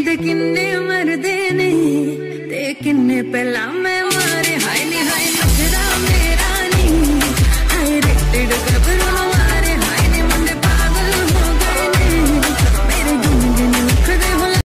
ਦੇ ਕਿੰਨੇ ਮਰਦੇ ਨੇ ਤੇ ਕਿੰਨੇ ਪਹਿਲਾਂ ਮੈਂ